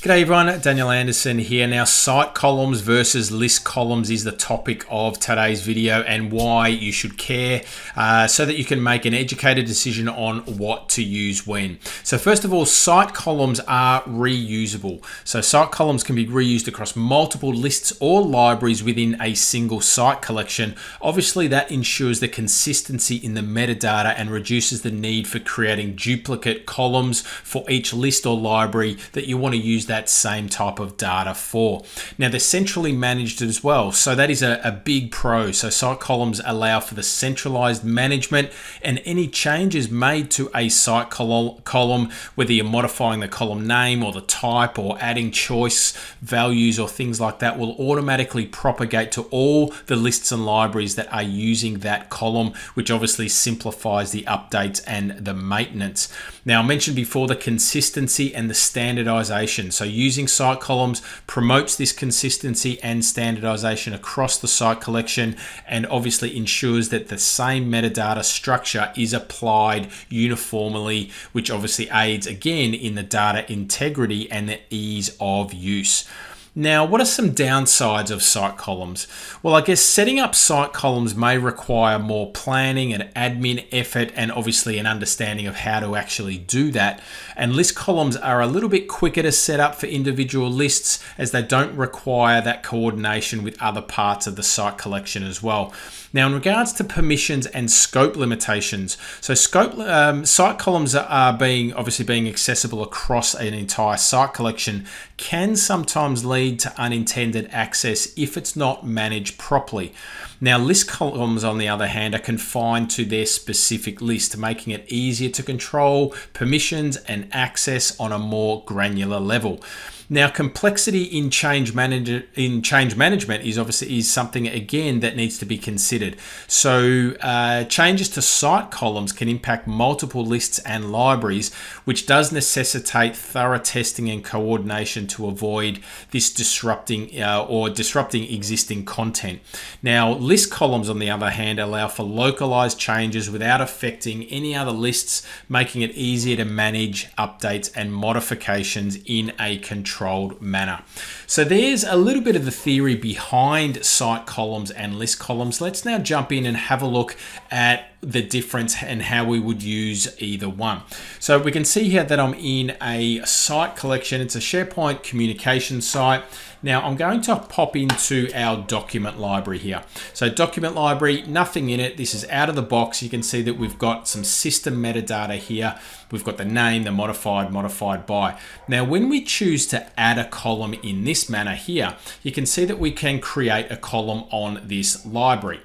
G'day everyone, Daniel Anderson here. Now, site columns versus list columns is the topic of today's video and why you should care uh, so that you can make an educated decision on what to use when. So first of all, site columns are reusable. So site columns can be reused across multiple lists or libraries within a single site collection. Obviously, that ensures the consistency in the metadata and reduces the need for creating duplicate columns for each list or library that you want to use that same type of data for. Now they're centrally managed as well, so that is a, a big pro. So site columns allow for the centralized management and any changes made to a site column, whether you're modifying the column name or the type or adding choice values or things like that will automatically propagate to all the lists and libraries that are using that column, which obviously simplifies the updates and the maintenance. Now I mentioned before the consistency and the standardization. So using site columns promotes this consistency and standardization across the site collection and obviously ensures that the same metadata structure is applied uniformly, which obviously aids again in the data integrity and the ease of use. Now, what are some downsides of site columns? Well, I guess setting up site columns may require more planning and admin effort and obviously an understanding of how to actually do that. And list columns are a little bit quicker to set up for individual lists as they don't require that coordination with other parts of the site collection as well. Now, in regards to permissions and scope limitations, so scope um, site columns are being obviously being accessible across an entire site collection can sometimes lead to unintended access if it's not managed properly. Now, list columns, on the other hand, are confined to their specific list, making it easier to control permissions and access on a more granular level. Now, complexity in change manager in change management is obviously is something again that needs to be considered. So, uh, changes to site columns can impact multiple lists and libraries, which does necessitate thorough testing and coordination to avoid this disrupting uh, or disrupting existing content. Now, list columns, on the other hand, allow for localized changes without affecting any other lists, making it easier to manage updates and modifications in a control controlled manner. So there's a little bit of the theory behind site columns and list columns. Let's now jump in and have a look at the difference and how we would use either one. So we can see here that I'm in a site collection. It's a SharePoint communication site. Now I'm going to pop into our document library here. So document library, nothing in it. This is out of the box. You can see that we've got some system metadata here. We've got the name, the modified, modified by. Now when we choose to add a column in this manner here, you can see that we can create a column on this library.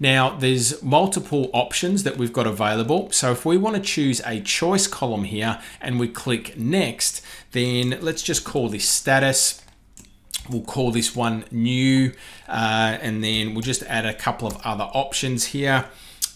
Now there's multiple options that we've got available. So if we want to choose a choice column here and we click next, then let's just call this status we'll call this one new uh, and then we'll just add a couple of other options here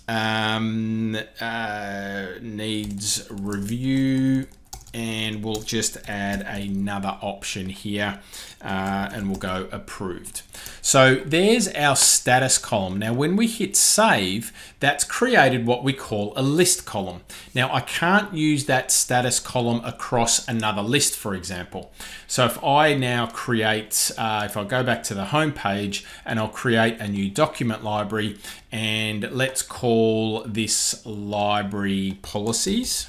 um, uh, needs review and we'll just add another option here uh, and we'll go approved. So there's our status column. Now when we hit save, that's created what we call a list column. Now I can't use that status column across another list, for example. So if I now create, uh, if I go back to the home page and I'll create a new document library and let's call this library policies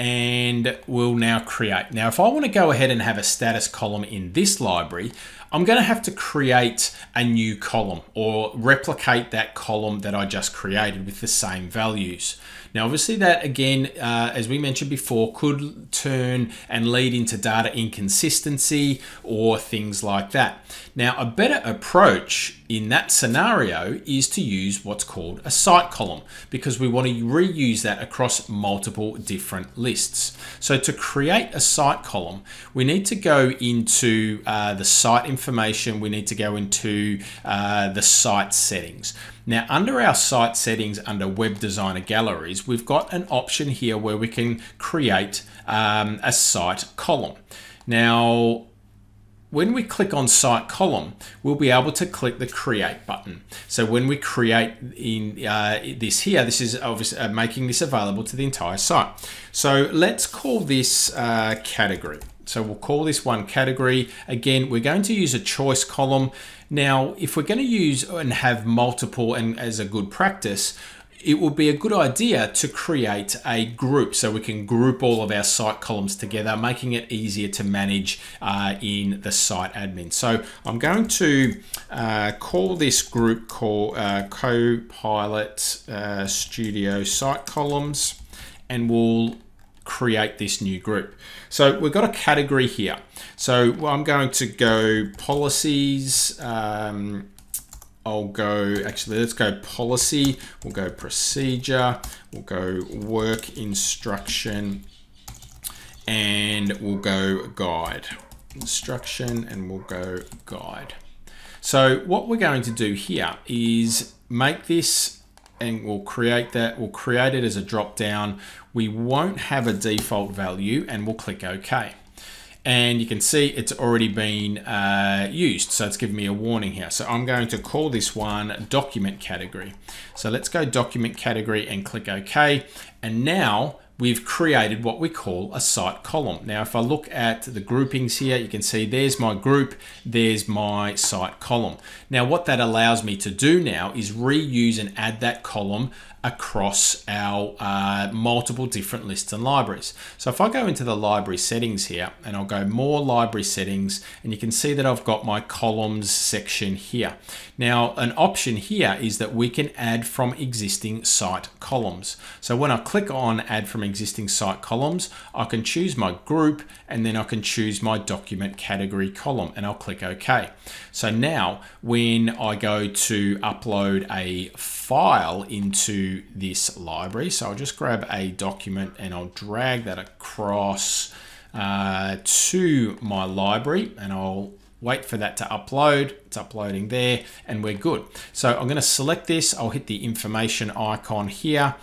and we'll now create. Now, if I want to go ahead and have a status column in this library, I'm going to have to create a new column or replicate that column that I just created with the same values. Now, obviously that again, uh, as we mentioned before, could turn and lead into data inconsistency or things like that. Now, a better approach in that scenario is to use what's called a site column because we want to reuse that across multiple different lists. So to create a site column, we need to go into uh, the site information, we need to go into uh, the site settings. Now under our site settings under web designer galleries, we've got an option here where we can create um, a site column. Now when we click on site column, we'll be able to click the create button. So when we create in uh, this here, this is obviously uh, making this available to the entire site. So let's call this uh, category. So we'll call this one category. Again, we're going to use a choice column. Now, if we're going to use and have multiple and as a good practice, it will be a good idea to create a group so we can group all of our site columns together, making it easier to manage uh, in the site admin. So I'm going to uh, call this group called uh, Copilot uh, Studio Site Columns, and we'll create this new group. So we've got a category here. So I'm going to go policies, um, I'll go, actually, let's go policy, we'll go procedure, we'll go work instruction, and we'll go guide. Instruction, and we'll go guide. So what we're going to do here is make this and we'll create that. We'll create it as a drop down. We won't have a default value and we'll click OK and you can see it's already been uh, used. So it's giving me a warning here. So I'm going to call this one document category. So let's go document category and click OK. And now we've created what we call a site column. Now, if I look at the groupings here, you can see there's my group, there's my site column. Now, what that allows me to do now is reuse and add that column across our uh, multiple different lists and libraries. So if I go into the library settings here and I'll go more library settings and you can see that I've got my columns section here. Now an option here is that we can add from existing site columns. So when I click on add from existing site columns, I can choose my group and then I can choose my document category column and I'll click OK. So now when I go to upload a file into this library. So I'll just grab a document and I'll drag that across uh, to my library and I'll wait for that to upload. It's uploading there and we're good. So I'm going to select this. I'll hit the information icon here.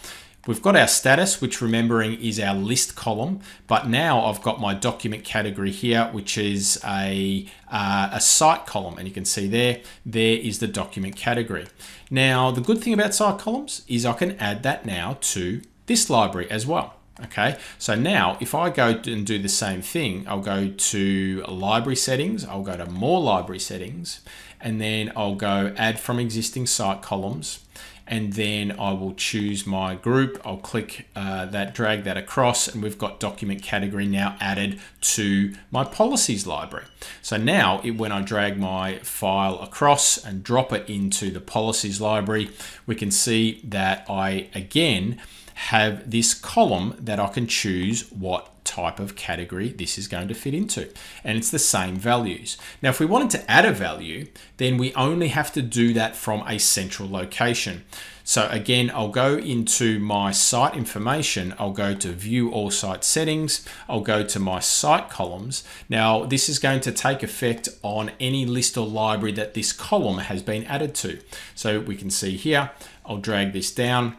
We've got our status, which remembering is our list column, but now I've got my document category here, which is a, uh, a site column. And you can see there, there is the document category. Now, the good thing about site columns is I can add that now to this library as well. Okay, so now if I go and do the same thing, I'll go to library settings, I'll go to more library settings, and then I'll go add from existing site columns and then I will choose my group. I'll click uh, that, drag that across, and we've got document category now added to my policies library. So now it, when I drag my file across and drop it into the policies library, we can see that I again have this column that I can choose what type of category this is going to fit into. And it's the same values. Now, if we wanted to add a value, then we only have to do that from a central location. So again, I'll go into my site information. I'll go to view all site settings. I'll go to my site columns. Now, this is going to take effect on any list or library that this column has been added to. So we can see here, I'll drag this down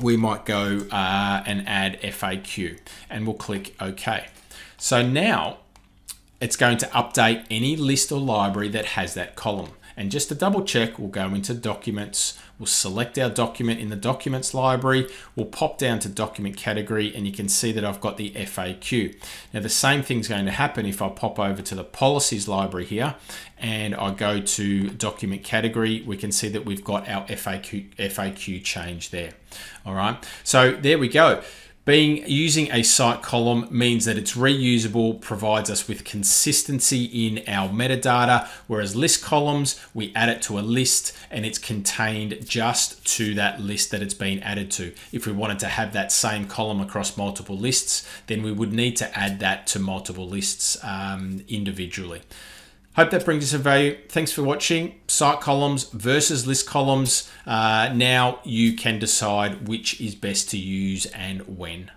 we might go uh, and add FAQ and we'll click OK. So now it's going to update any list or library that has that column. And just to double check, we'll go into documents, we'll select our document in the documents library, we'll pop down to document category and you can see that I've got the FAQ. Now the same thing's going to happen if I pop over to the policies library here and I go to document category, we can see that we've got our FAQ, FAQ change there. All right, so there we go. Being using a site column means that it's reusable, provides us with consistency in our metadata, whereas list columns, we add it to a list and it's contained just to that list that it's been added to. If we wanted to have that same column across multiple lists, then we would need to add that to multiple lists um, individually. Hope that brings you some value. Thanks for watching. Site columns versus list columns. Uh, now you can decide which is best to use and when.